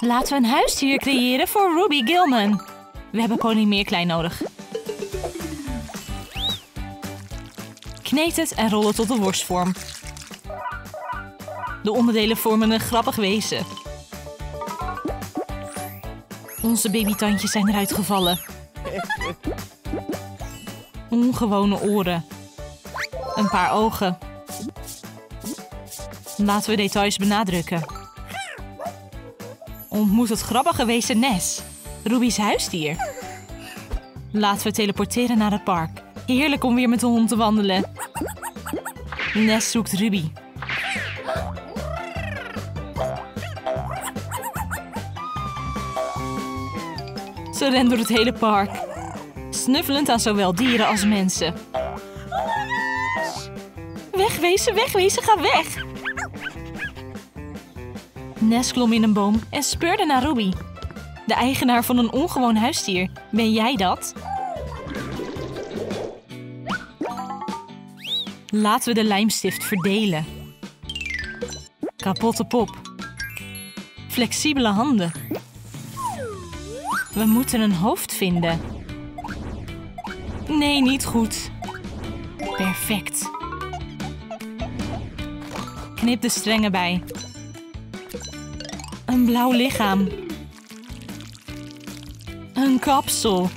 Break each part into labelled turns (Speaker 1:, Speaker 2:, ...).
Speaker 1: Laten we een huisdier creëren voor Ruby Gilman. We hebben polymeerklei nodig. Kneed het en rol het tot een worstvorm. De onderdelen vormen een grappig wezen. Onze babytandjes zijn eruit gevallen. Ongewone oren. Een paar ogen. Laten we details benadrukken. Ontmoet het grappige wezen Nes, Ruby's huisdier. Laten we teleporteren naar het park. Heerlijk om weer met de hond te wandelen. Nes zoekt Ruby. Ze rent door het hele park. Snuffelend aan zowel dieren als mensen. Wegwezen, wegwezen, ga weg! Nes klom in een boom en speurde naar Ruby. De eigenaar van een ongewoon huisdier. Ben jij dat? Laten we de lijmstift verdelen. Kapotte pop. Flexibele handen. We moeten een hoofd vinden. Nee, niet goed. Perfect. Knip de strengen bij. Een blauw lichaam. Een kapsel.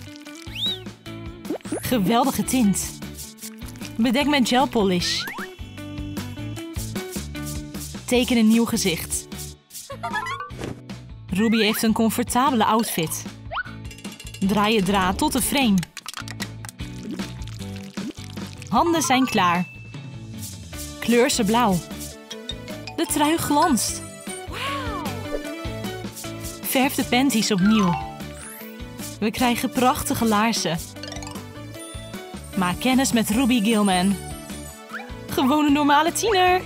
Speaker 1: Geweldige tint. Bedek met gel polish. Teken een nieuw gezicht. Ruby heeft een comfortabele outfit. Draai je draad tot de frame. Handen zijn klaar. Kleur ze blauw. De trui glanst. Verf de panties opnieuw. We krijgen prachtige laarzen. Maak kennis met Ruby Gilman. Gewoon een normale tiener.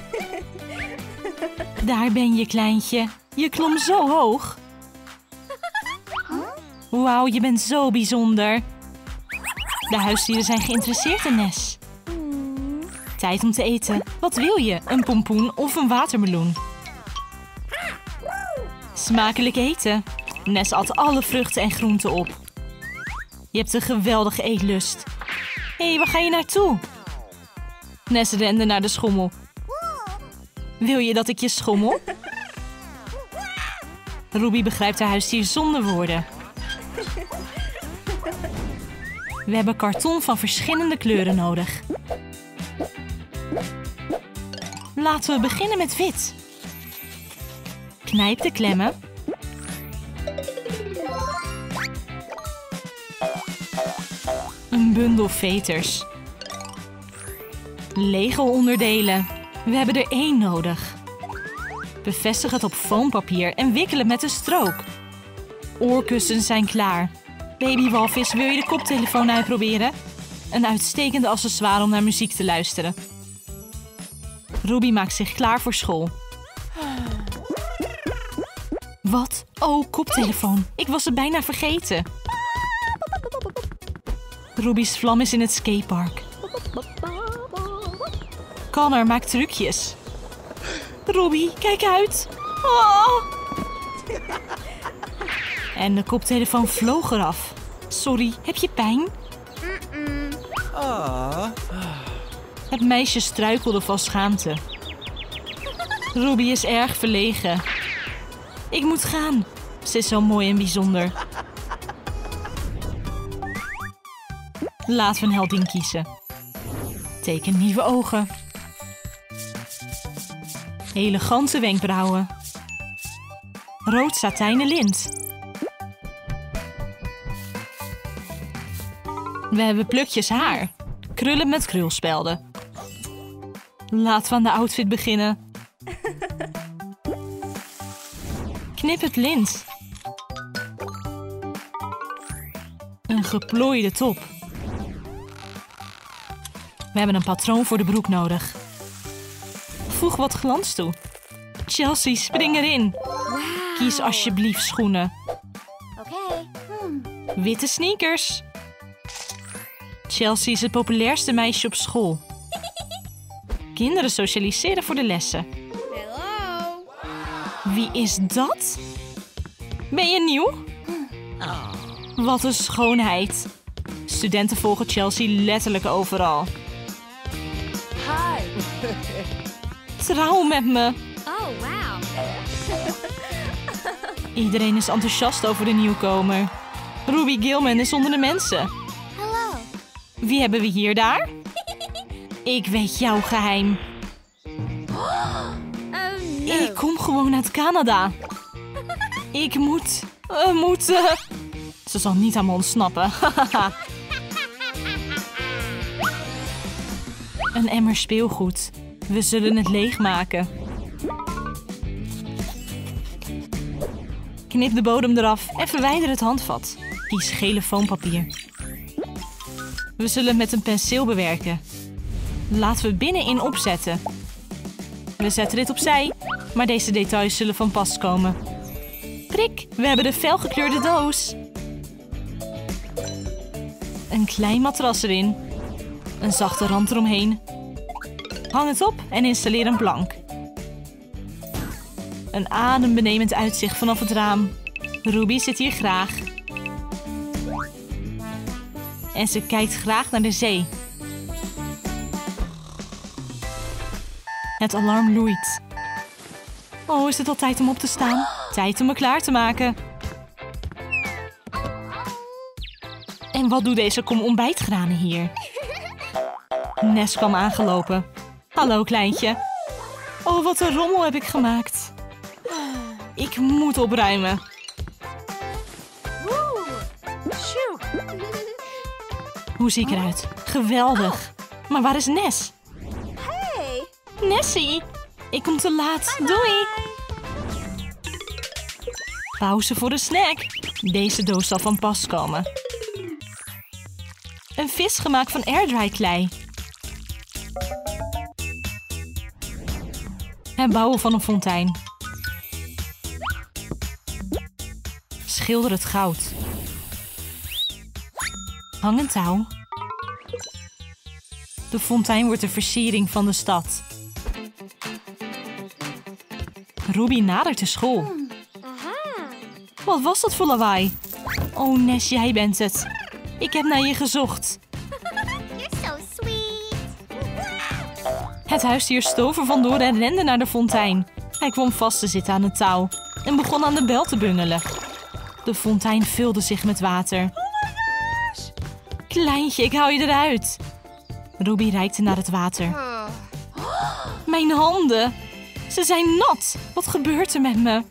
Speaker 1: Daar ben je, kleintje. Je klom zo hoog. Wauw, je bent zo bijzonder. De huisdieren zijn geïnteresseerd in Nes. Tijd om te eten. Wat wil je? Een pompoen of een watermeloen? Smakelijk eten. Nes at alle vruchten en groenten op. Je hebt een geweldige eetlust. Hé, hey, waar ga je naartoe? Nes rende naar de schommel. Wil je dat ik je schommel? Ruby begrijpt haar huisdier zonder woorden. We hebben karton van verschillende kleuren nodig. Laten we beginnen met wit. Knijp de klemmen. Een bundel veters. Lego-onderdelen. We hebben er één nodig. Bevestig het op foampapier en wikkel het met een strook. Oorkussens zijn klaar. Baby walvis, wil je de koptelefoon uitproberen? Een uitstekende accessoire om naar muziek te luisteren. Ruby maakt zich klaar voor school. Wat? Oh, koptelefoon. Ik was het bijna vergeten. Ruby's vlam is in het skatepark. Connor maakt trucjes. Ruby, kijk uit. Oh. En de koptelefoon vloog eraf. Sorry, heb je pijn? Het meisje struikelde van schaamte. Ruby is erg verlegen. Ik moet gaan. Ze is zo mooi en bijzonder. Laten we een heldin kiezen. Teken nieuwe ogen. Elegante wenkbrauwen. Rood satijnen lint. We hebben plukjes haar. Krullen met krulspelden. Laten we aan de outfit beginnen. Knip het lint. Een geplooide top. We hebben een patroon voor de broek nodig. Voeg wat glans toe. Chelsea, spring erin. Kies alsjeblieft schoenen.
Speaker 2: Okay.
Speaker 1: Witte sneakers. Chelsea is het populairste meisje op school. Kinderen socialiseren voor de lessen. Wie is dat? Ben je nieuw? Wat een schoonheid. Studenten volgen Chelsea letterlijk overal.
Speaker 2: Hi.
Speaker 1: Trouw met me.
Speaker 2: Oh, wow.
Speaker 1: Iedereen is enthousiast over de nieuwkomer. Ruby Gilman is onder de mensen.
Speaker 2: Hello.
Speaker 1: Wie hebben we hier daar? Ik weet jouw geheim. Gewoon uit Canada. Ik moet... eh, moet... eh, Ze zal niet aan me ontsnappen. Een emmer speelgoed. We zullen het leegmaken. Knip de bodem eraf en verwijder het handvat. Kies gele foampapier. We zullen het met een penseel bewerken. Laten we binnenin opzetten. We zetten dit opzij, maar deze details zullen van pas komen. Prik, we hebben de felgekleurde doos. Een klein matras erin. Een zachte rand eromheen. Hang het op en installeer een plank. Een adembenemend uitzicht vanaf het raam. Ruby zit hier graag. En ze kijkt graag naar de zee. Het alarm loeit. Oh, is het al tijd om op te staan? Tijd om me klaar te maken. En wat doet deze kom ontbijtgranen hier? Nes kwam aangelopen. Hallo, kleintje. Oh, wat een rommel heb ik gemaakt. Ik moet opruimen. Hoe zie ik eruit? Geweldig. Maar waar is Nes? Nessie, ik kom te laat. Doei. Pauze voor de snack. Deze doos zal van pas komen. Een vis gemaakt van airdry klei. Het bouwen van een fontein. Schilder het goud. Hang een touw. De fontein wordt de versiering van de stad. Ruby nadert de school.
Speaker 2: Aha.
Speaker 1: Wat was dat voor lawaai? Oh, Nes, jij bent het. Ik heb naar je gezocht.
Speaker 2: You're so sweet.
Speaker 1: Het huisdier stoof er vandoor en rende naar de fontein. Hij kwam vast te zitten aan het touw en begon aan de bel te bungelen. De fontein vulde zich met water. Kleintje, ik hou je eruit. Ruby reikte naar het water. Mijn handen. Ze zijn nat. Wat gebeurt er met me?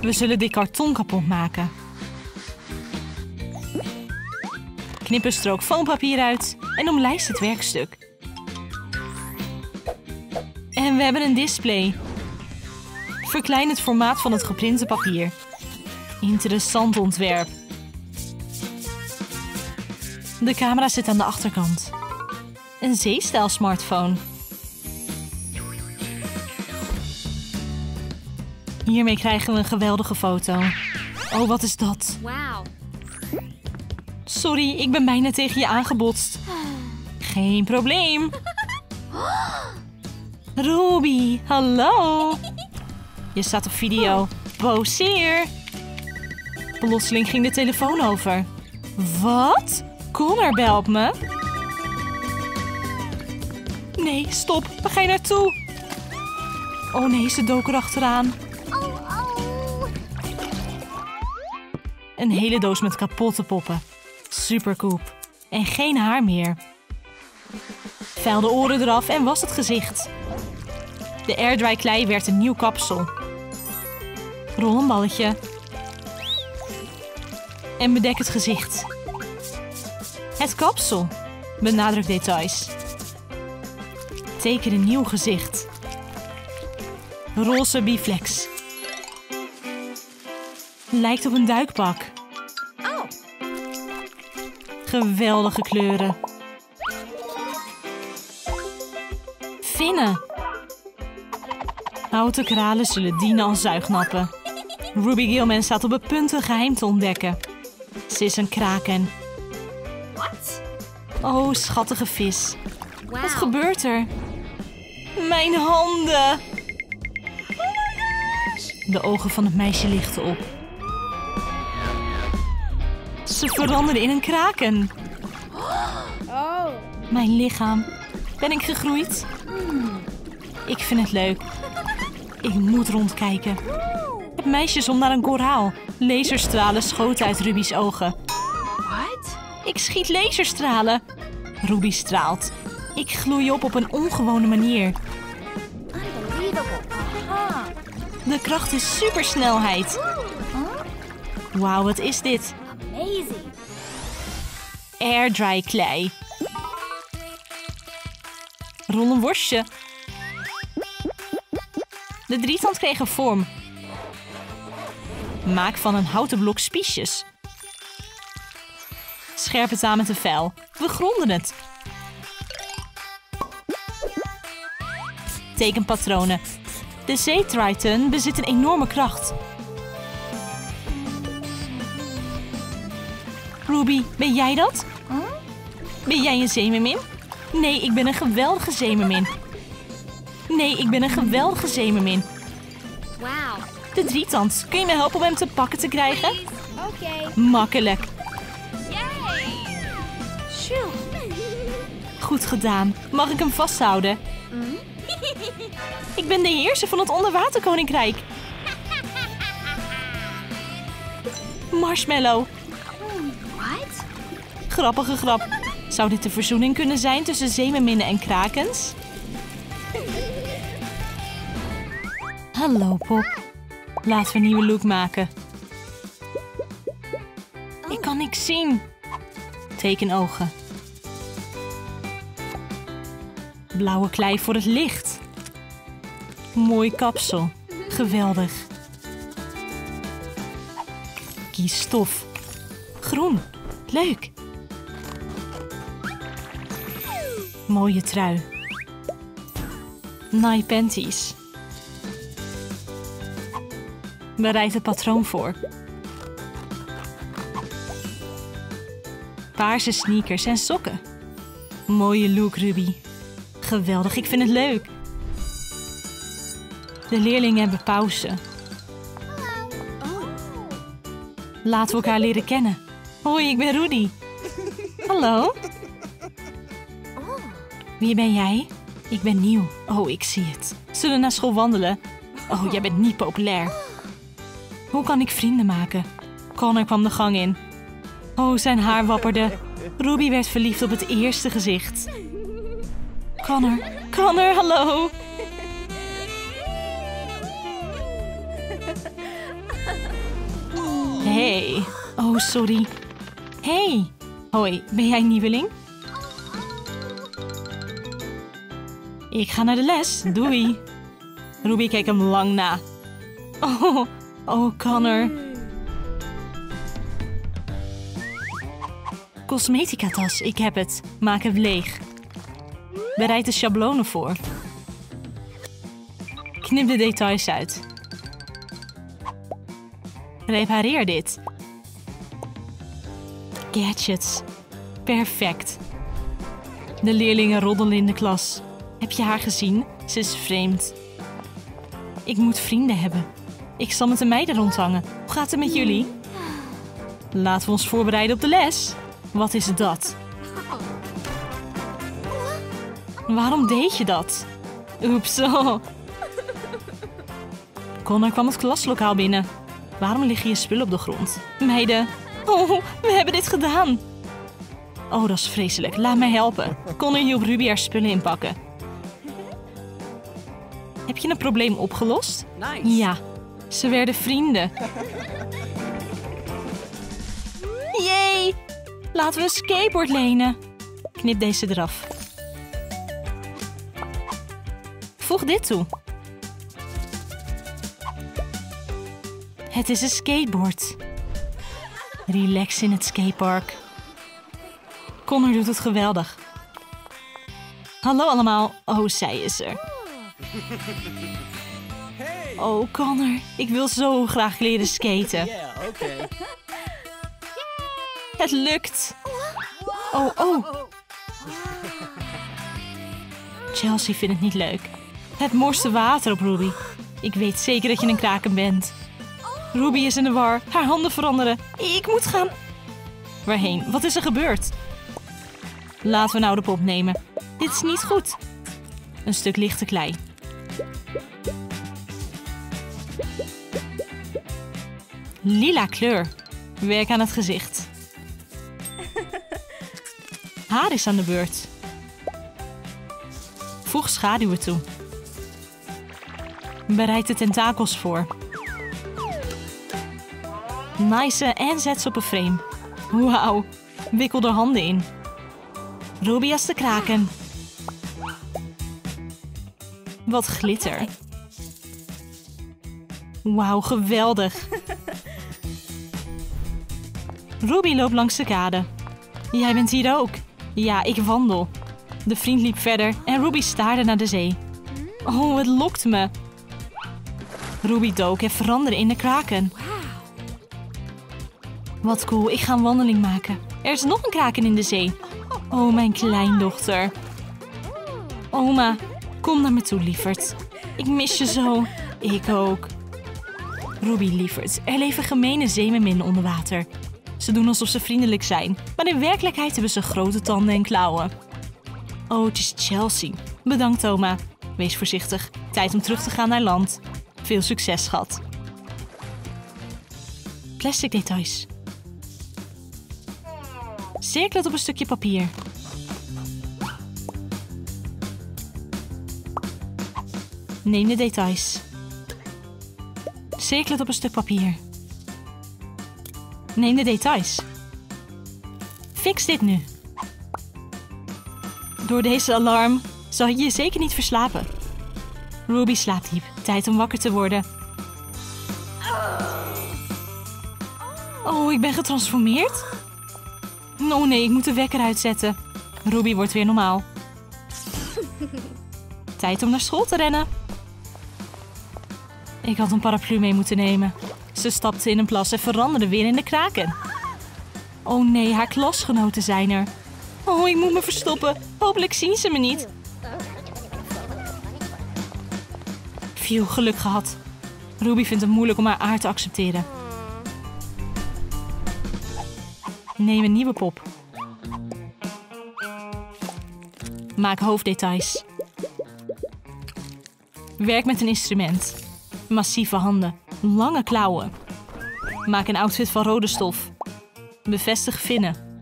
Speaker 1: We zullen dit karton kapot maken. Knip een strook foampapier uit en omlijst het werkstuk. En we hebben een display. Verklein het formaat van het geprinte papier. Interessant ontwerp. De camera zit aan de achterkant. Een zeestijl smartphone. Hiermee krijgen we een geweldige foto. Oh, wat is dat? Sorry, ik ben bijna tegen je aangebotst. Geen probleem. Ruby, hallo. Je staat op video. Poseer. Plotseling ging de telefoon over. Wat? Connor belt me. Nee, stop. Waar ga je naartoe? Oh nee, ze dook erachteraan. Een hele doos met kapotte poppen. Superkoep. En geen haar meer. Vuil de oren eraf en was het gezicht. De airdry klei werd een nieuw kapsel. Rol een balletje. En bedek het gezicht. Het kapsel. Benadruk details. Teken een nieuw gezicht. Roze biflex. Lijkt op een duikpak.
Speaker 2: Oh.
Speaker 1: Geweldige kleuren. Vinnen. Houten kralen zullen dienen als zuignappen. Ruby Gilman staat op het punt een geheim te ontdekken. Ze is een kraken.
Speaker 2: What?
Speaker 1: Oh, schattige vis.
Speaker 2: Wow.
Speaker 1: Wat gebeurt er? Mijn handen. De ogen van het meisje lichten op. Ze veranderde in een kraken.
Speaker 2: Oh.
Speaker 1: Mijn lichaam. Ben ik gegroeid? Ik vind het leuk. Ik moet rondkijken. Het meisje zond naar een koraal. Laserstralen schoten uit Ruby's ogen.
Speaker 2: What?
Speaker 1: Ik schiet laserstralen. Ruby straalt. Ik gloei op op een ongewone manier. De kracht is supersnelheid. Wauw, wat is dit? Airdry klei. Rol een worstje. De drietand kreeg een vorm. Maak van een houten blok spiesjes. Scherp het aan met een vel. We gronden het. Teken patronen. De zeetriton bezit een enorme kracht. Ruby, ben jij dat? Ben jij een zeemermin? Nee, ik ben een geweldige zeemermin. Nee, ik ben een geweldige zeemermin. De drietand, kun je me helpen om hem te pakken te krijgen?
Speaker 2: Okay.
Speaker 1: Makkelijk.
Speaker 2: Yay.
Speaker 1: Goed gedaan. Mag ik hem vasthouden? Ik ben de heerser van het onderwaterkoninkrijk. Marshmallow.
Speaker 2: What?
Speaker 1: Grappige grap. Zou dit de verzoening kunnen zijn tussen zeemerminnen en krakens? Hallo, Pop. Laten we een nieuwe look maken. Ik kan niks zien. Teken ogen. Blauwe klei voor het licht. Mooi kapsel. Geweldig. Kies stof. Groen. Leuk. Mooie trui. Naai panties. Bereid het patroon voor. Paarse sneakers en sokken. Mooie look, Ruby. Geweldig, ik vind het leuk. De leerlingen hebben pauze. Laten we elkaar leren kennen. Hoi, ik ben Rudy. Hallo. Wie ben jij? Ik ben nieuw. Oh, ik zie het. Zullen we naar school wandelen? Oh, jij bent niet populair. Hoe kan ik vrienden maken? Connor kwam de gang in. Oh, zijn haar wapperde. Ruby werd verliefd op het eerste gezicht. Connor, Connor, hallo. Hey. Oh, sorry. Hey. Hoi, ben jij nieuweling? Ik ga naar de les. Doei. Ruby keek hem lang na. Oh, oh, Connor. Cosmetica-tas, ik heb het. Maak het leeg. Bereid de schablonen voor. Knip de details uit. Repareer dit. Gadgets. Perfect. De leerlingen roddelen in de klas. Heb je haar gezien? Ze is vreemd. Ik moet vrienden hebben. Ik zal met de meiden rondhangen. Hoe gaat het met jullie? Laten we ons voorbereiden op de les. Wat is dat? Waarom deed je dat? Oeps. Connor kwam het klaslokaal binnen. Waarom liggen je spullen op de grond? Meiden. Oh, we hebben dit gedaan. Oh, dat is vreselijk. Laat mij helpen. Connor hielp Ruby haar spullen inpakken. Heb je een probleem opgelost?
Speaker 3: Nice.
Speaker 1: Ja, ze werden vrienden. Jee! Laten we een skateboard lenen. Knip deze eraf. Voeg dit toe. Het is een skateboard. Relax in het skatepark. Connor doet het geweldig. Hallo allemaal. Oh, zij is er. Oh, Connor. Ik wil zo graag leren skaten. Het lukt. Oh, oh. Chelsea vindt het niet leuk. Het morste water op Ruby. Ik weet zeker dat je een kraken bent. Ruby is in de war. Haar handen veranderen. Ik moet gaan. Waarheen? Wat is er gebeurd? Laten we nou de pop nemen. Dit is niet goed. Een stuk lichte klei. Lila kleur. Werk aan het gezicht. Haar is aan de beurt. Voeg schaduwen toe. Bereid de tentakels voor. Nice en zet ze op een frame. Wauw, wikkel er handen in. Ruby als de kraken. Wat glitter. Wauw, geweldig. Ruby loopt langs de kade. Jij bent hier ook. Ja, ik wandel. De vriend liep verder en Ruby staarde naar de zee. Oh, het lokt me. Ruby dook en veranderde in de kraken. Wat cool, ik ga een wandeling maken. Er is nog een kraken in de zee. Oh, mijn kleindochter. Oma, kom naar me toe, lieverd. Ik mis je zo. Ik ook. Ruby, lieverd, er leven gemene zeemerminnen onder water. Ze doen alsof ze vriendelijk zijn, maar in werkelijkheid hebben ze grote tanden en klauwen. Oh, het is Chelsea. Bedankt, oma. Wees voorzichtig. Tijd om terug te gaan naar land. Veel succes, schat. Plastic details. Cirkel het op een stukje papier. Neem de details. Cirkel het op een stuk papier. Neem de details. Fix dit nu. Door deze alarm zal je je zeker niet verslapen. Ruby slaapt diep. Tijd om wakker te worden. Oh, ik ben getransformeerd? Oh nee, ik moet de wekker uitzetten. Ruby wordt weer normaal. Tijd om naar school te rennen. Ik had een paraplu mee moeten nemen. Ze stapte in een plas en veranderde weer in de kraken. Oh nee, haar klasgenoten zijn er. Oh, ik moet me verstoppen. Hopelijk zien ze me niet. Veel geluk gehad. Ruby vindt het moeilijk om haar aard te accepteren. Neem een nieuwe pop. Maak hoofddetails. Werk met een instrument. Massieve handen. Lange klauwen. Maak een outfit van rode stof. Bevestig vinnen.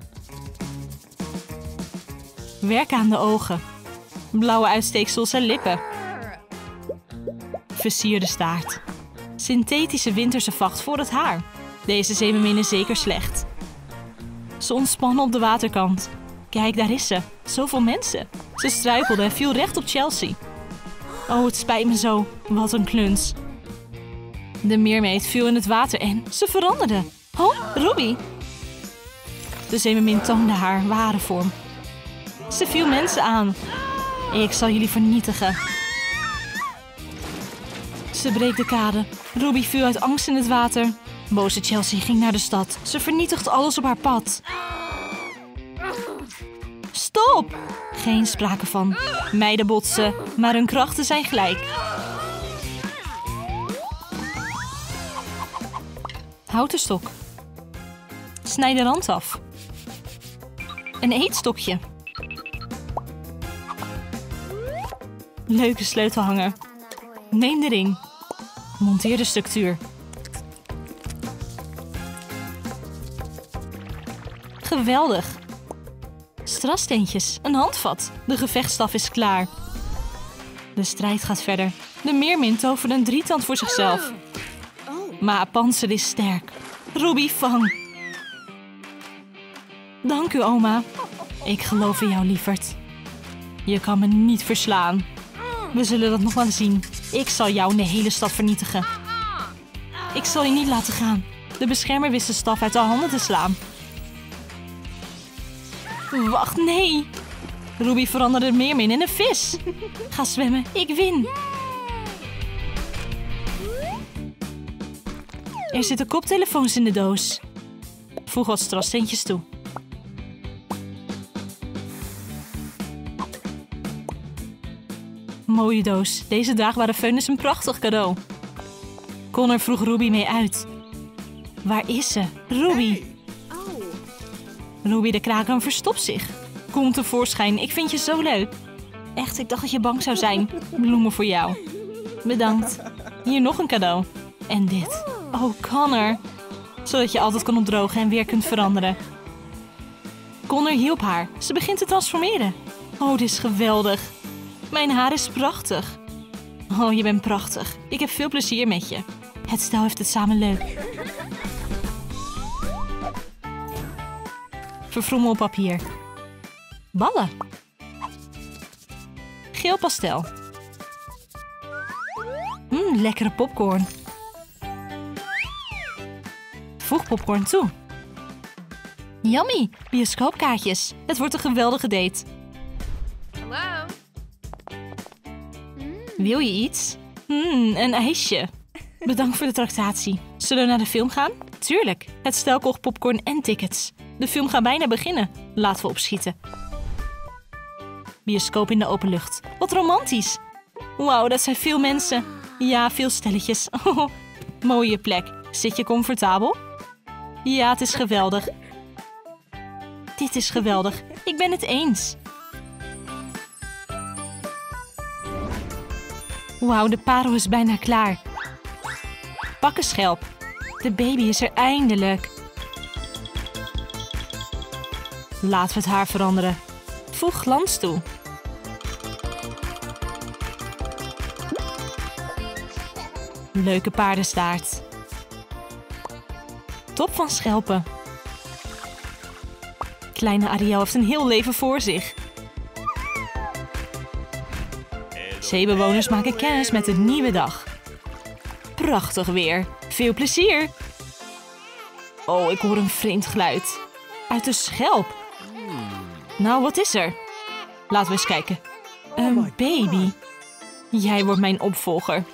Speaker 1: Werk aan de ogen. Blauwe uitsteeksels en lippen. Versierde staart. Synthetische winterse vacht voor het haar. Deze zeemermin is zeker slecht. Ontspannen op de waterkant. Kijk, daar is ze. Zoveel mensen. Ze struikelde en viel recht op Chelsea. Oh, het spijt me zo. Wat een kluns. De meermeid viel in het water en ze veranderde. Oh, Ruby. De zeemermin toonde haar ware vorm. Ze viel mensen aan. Ik zal jullie vernietigen. Ze breekt de kade. Ruby viel uit angst in het water. Boze Chelsea ging naar de stad. Ze vernietigt alles op haar pad. Stop! Geen sprake van. Meiden botsen, maar hun krachten zijn gelijk. Houten stok. Snijd de rand af. Een eetstokje. Leuke sleutelhanger. Neem de ring. Monteer de structuur. Geweldig. Strassteentjes, een handvat. De gevechtsstaf is klaar. De strijd gaat verder. De meermin tovert een drietand voor zichzelf. Maar panzer is sterk. Ruby, vang. Dank u, oma. Ik geloof in jou, lieverd. Je kan me niet verslaan. We zullen dat nog wel zien. Ik zal jou in de hele stad vernietigen. Ik zal je niet laten gaan. De beschermer wist de staf uit de handen te slaan. Wacht, nee. Ruby veranderde meermin in een vis. Ga zwemmen, ik win. Er zitten koptelefoons in de doos. Voeg wat strassteentjes toe. Mooie doos. Deze dagen waren Venus een prachtig cadeau. Connor vroeg Ruby mee uit. Waar is ze? Ruby. Ruby de kraken verstopt zich. Kom tevoorschijn, ik vind je zo leuk. Echt, ik dacht dat je bang zou zijn. Bloemen voor jou. Bedankt. Hier nog een cadeau. En dit. Oh, Connor. Zodat je altijd kan opdrogen en weer kunt veranderen. Connor hielp haar. Ze begint te transformeren. Oh, dit is geweldig. Mijn haar is prachtig. Oh, je bent prachtig. Ik heb veel plezier met je. Het stel heeft het samen leuk. Verfrommelpapier. Ballen. Geel pastel. Mmm, lekkere popcorn. Voeg popcorn toe. Yummy, bioscoopkaartjes. Het wordt een geweldige date.
Speaker 2: Hello.
Speaker 1: Wil je iets? Hmm, een ijsje. Bedankt voor de tractatie. Zullen we naar de film gaan? Tuurlijk. Het stel kocht popcorn en tickets. De film gaat bijna beginnen. Laten we opschieten. Bioscoop in de open lucht. Wat romantisch. Wauw, dat zijn veel mensen. Ja, veel stelletjes. Oh, mooie plek. Zit je comfortabel? Ja, het is geweldig. Dit is geweldig. Ik ben het eens. Wauw, de parel is bijna klaar. Pak een schelp. De baby is er eindelijk. Laten we het haar veranderen. Voeg glans toe. Leuke paardenstaart. Top van schelpen. Kleine Ariel heeft een heel leven voor zich. Zeebewoners maken kennis met een nieuwe dag. Prachtig weer. Veel plezier. Oh, ik hoor een vreemd geluid. Uit de schelp. Nou, wat is er? Laten we eens kijken. Een baby. Jij wordt mijn opvolger.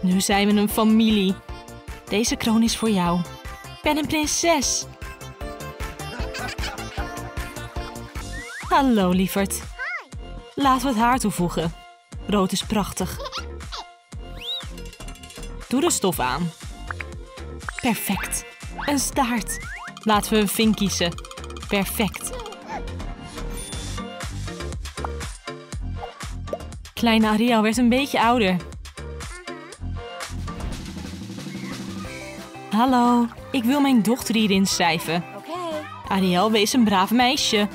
Speaker 1: Nu zijn we een familie. Deze kroon is voor jou. Ik ben een prinses. Hallo, lieverd. Laten we het haar toevoegen. Rood is prachtig. Doe de stof aan. Perfect. Een staart. Laten we een vink kiezen. Perfect. Kleine Ariel werd een beetje ouder. Hallo, ik wil mijn dochter hierin schrijven. Ariel, wees een braaf meisje.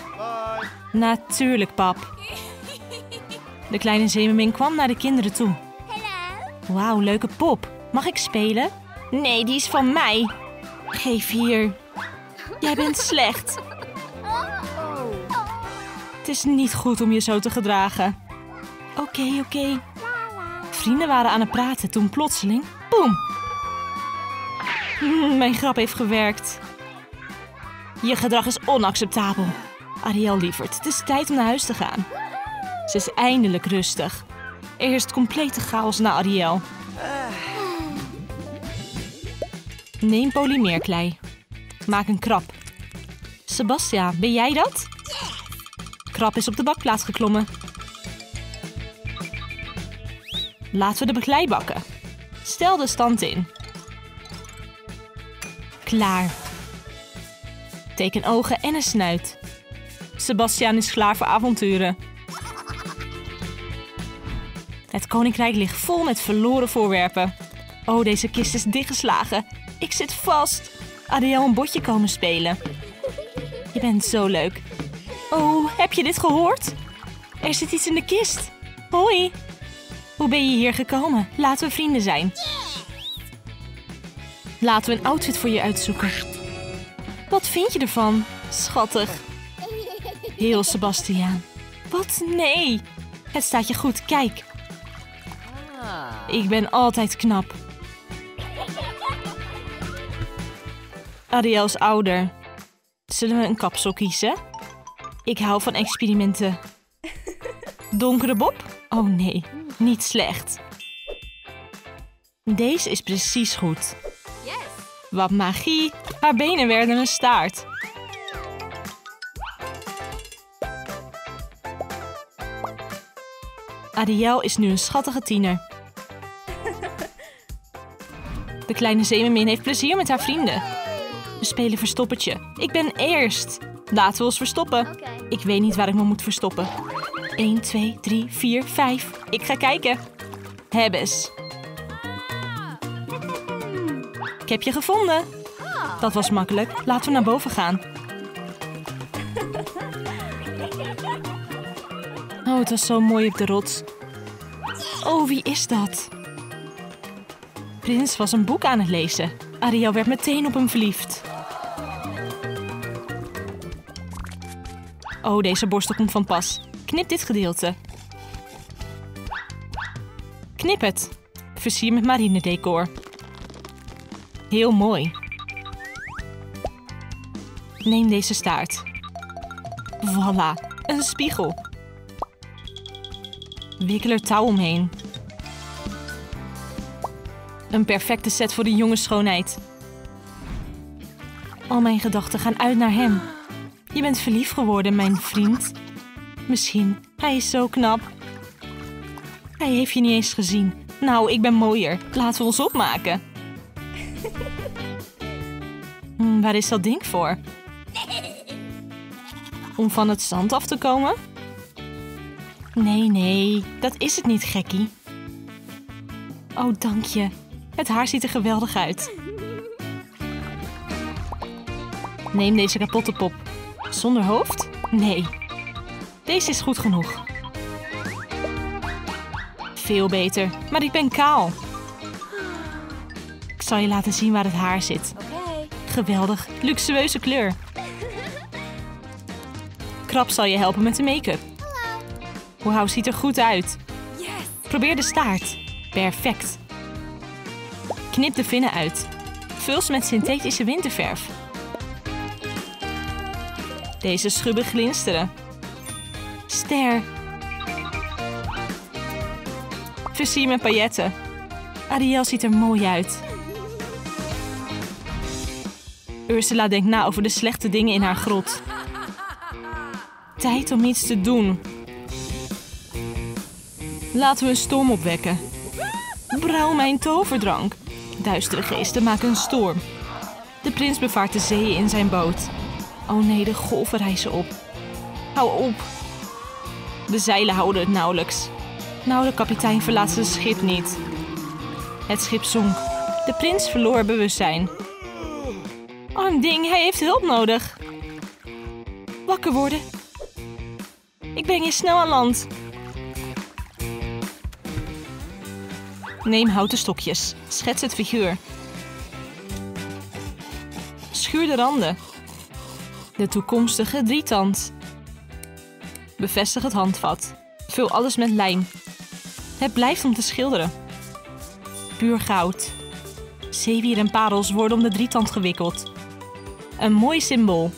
Speaker 1: Natuurlijk, pap. De kleine zeemermin kwam naar de kinderen toe. Wauw, leuke pop. Mag ik spelen? Nee, die is van mij. Geef hier. Jij bent slecht.
Speaker 2: Oh.
Speaker 1: Het is niet goed om je zo te gedragen. Oké, oké. Vrienden waren aan het praten toen plotseling... Boem! Mijn grap heeft gewerkt. Je gedrag is onacceptabel. Ariel lieverd, het is tijd om naar huis te gaan. Ze is eindelijk rustig. Er is complete chaos na Ariel. Neem polymeerklei. Maak een krab. Sebastiaan, ben jij dat? Krab is op de bakplaats geklommen. Laten we de beglei bakken. Stel de stand in. Klaar. Teken ogen en een snuit. Sebastiaan is klaar voor avonturen. Het koninkrijk ligt vol met verloren voorwerpen. Oh, deze kist is dichtgeslagen. Ik zit vast. Ariel een botje komen spelen. Je bent zo leuk. Oh, heb je dit gehoord? Er zit iets in de kist. Hoi. Hoe ben je hier gekomen? Laten we vrienden zijn. Laten we een outfit voor je uitzoeken. Wat vind je ervan? Schattig. Heel Sebastiaan. Wat? Nee. Het staat je goed. Kijk. Ik ben altijd knap. Ariel is ouder. Zullen we een kapsel kiezen? Ik hou van experimenten. Donkere Bob? Oh nee, niet slecht. Deze is precies goed. Wat magie! Haar benen werden een staart. Ariel is nu een schattige tiener. De kleine zeemermin heeft plezier met haar vrienden. Spelen verstoppertje. Ik ben eerst. Laten we ons verstoppen. Ik weet niet waar ik me moet verstoppen. 1, 2, 3, 4, 5. Ik ga kijken. Hebbes. Ik heb je gevonden. Dat was makkelijk. Laten we naar boven gaan. Oh, het was zo mooi op de rots. Oh, wie is dat? Prins was een boek aan het lezen. Ariel werd meteen op hem verliefd. Oh, deze borstel komt van pas. Knip dit gedeelte. Knip het. Versier met marinedecor. Heel mooi. Neem deze staart. Voilà, een spiegel. Wikkel er touw omheen. Een perfecte set voor de jonge schoonheid. Al mijn gedachten gaan uit naar hem. Je bent verliefd geworden, mijn vriend. Misschien. Hij is zo knap. Hij heeft je niet eens gezien. Nou, ik ben mooier. Laten we ons opmaken. Hm, waar is dat ding voor? Om van het zand af te komen? Nee, nee, dat is het niet, gekkie. Oh, dank je. Het haar ziet er geweldig uit. Neem deze kapotte pop. Zonder hoofd? Nee. Deze is goed genoeg. Veel beter, maar ik ben kaal. Ik zal je laten zien waar het haar zit. Geweldig, luxueuze kleur. Krab zal je helpen met de make-up. Wauw, ziet er goed uit. Probeer de staart. Perfect. Knip de vinnen uit. Vul ze met synthetische winterverf. Deze schubben glinsteren. Ster. Versier met pailletten. Ariel ziet er mooi uit. Ursula denkt na over de slechte dingen in haar grot. Tijd om iets te doen. Laten we een storm opwekken. Brouw mijn toverdrank. Duistere geesten maken een storm. De prins bevaart de zee in zijn boot. Oh nee, de golven rijzen op. Hou op. De zeilen houden het nauwelijks. Nou, de kapitein verlaat zijn schip niet. Het schip zonk. De prins verloor bewustzijn. Arm ding, hij heeft hulp nodig. Wakker worden. Ik breng je snel aan land. Neem houten stokjes. Schets het figuur. Schuur de randen. De toekomstige drietand. Bevestig het handvat. Vul alles met lijm. Het blijft om te schilderen. Puur goud. Zeewier en parels worden om de drietand gewikkeld. Een mooi symbool.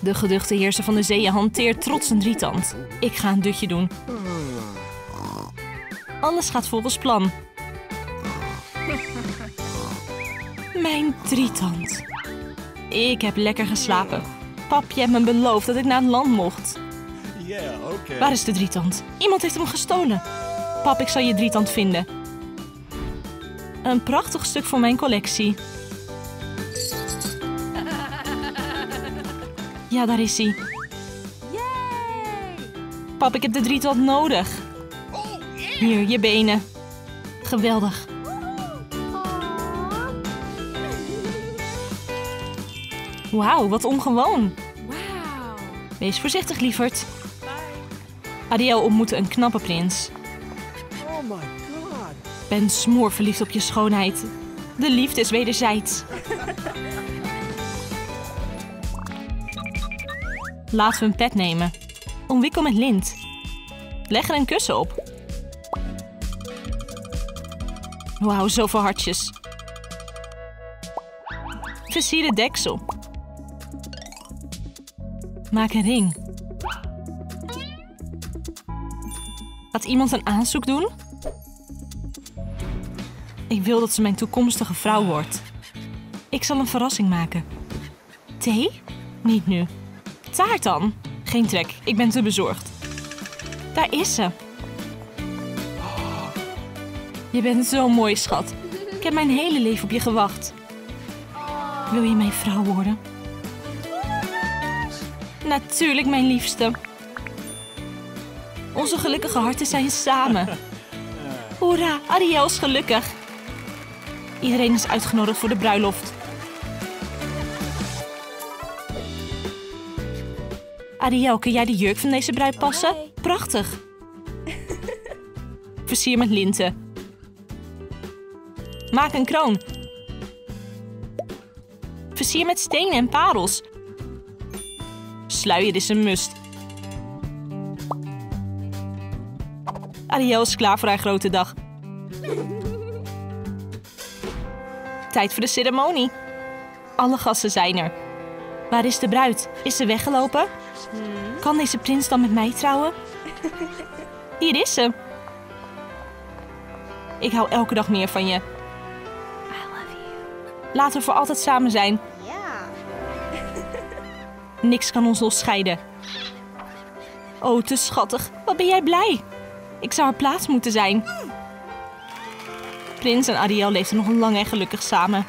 Speaker 1: De geduchte heerser van de zeeën hanteert trots een drietand. Ik ga een dutje doen. Alles gaat volgens plan. Mijn drietand. Ik heb lekker geslapen. Pap, je hebt me beloofd dat ik naar het land mocht.
Speaker 3: Yeah, okay.
Speaker 1: Waar is de drietand? Iemand heeft hem gestolen. Pap, ik zal je drietand vinden. Een prachtig stuk voor mijn collectie. Ja, daar is hij.
Speaker 2: Yay.
Speaker 1: Pap, ik heb de drietand nodig. Hier, je benen. Geweldig. Wauw, wat ongewoon.
Speaker 2: Wow.
Speaker 1: Wees voorzichtig, lieverd. Ariel ontmoette een knappe prins.
Speaker 3: Oh my god.
Speaker 1: Ben smoor verliefd op je schoonheid. De liefde is wederzijds. Laten we een pet nemen. Omwikkel met lint. Leg er een kussen op. Wauw, zoveel hartjes. Versier de deksel. Maak een ring. Gaat iemand een aanzoek doen? Ik wil dat ze mijn toekomstige vrouw wordt. Ik zal een verrassing maken. Thee? Niet nu. Taart dan? Geen trek, ik ben te bezorgd. Daar is ze. Je bent zo mooi, schat. Ik heb mijn hele leven op je gewacht. Wil je mijn vrouw worden? Natuurlijk, mijn liefste. Onze gelukkige harten zijn samen. Hoera, Ariel is gelukkig. Iedereen is uitgenodigd voor de bruiloft. Ariel, kun jij de jurk van deze bruid passen?
Speaker 2: Oké.
Speaker 1: Prachtig. Versier met linten. Maak een kroon. Versier met stenen en parels. Sluier is een must. Ariel is klaar voor haar grote dag. Tijd voor de ceremonie. Alle gasten zijn er. Waar is de bruid? Is ze weggelopen? Kan deze prins dan met mij trouwen? Hier is ze. Ik hou elke dag meer van je.
Speaker 2: I love you.
Speaker 1: Laten we voor altijd samen zijn. Niks kan ons los scheiden. Oh, te schattig. Wat ben jij blij? Ik zou haar plaats moeten zijn. Prins en Ariel leefden nog lang en gelukkig samen.